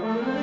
Música